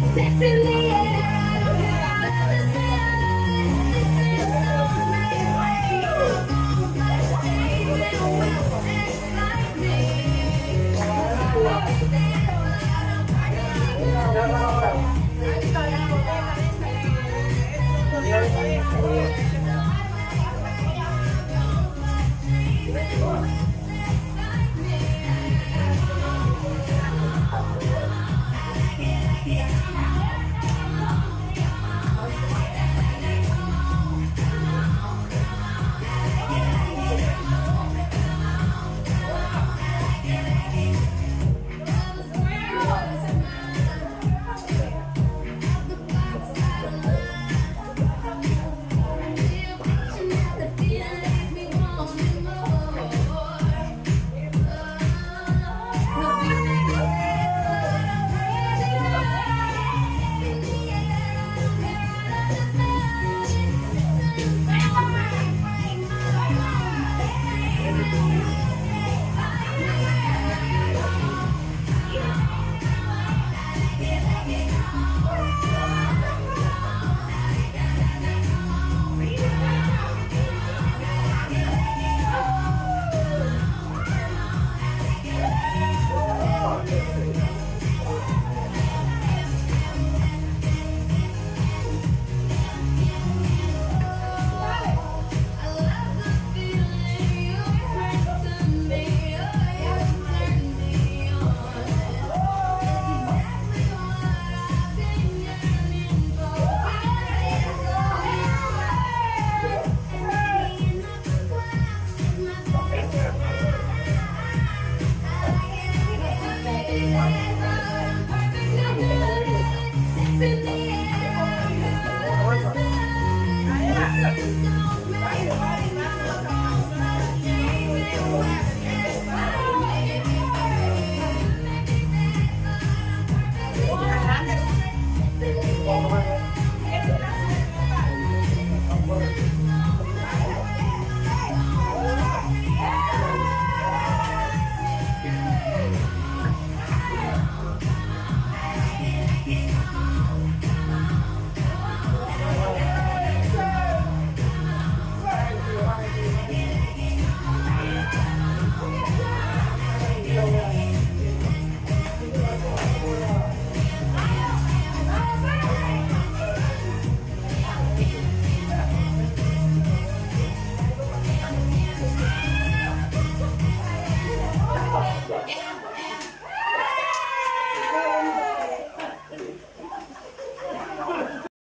Cecily.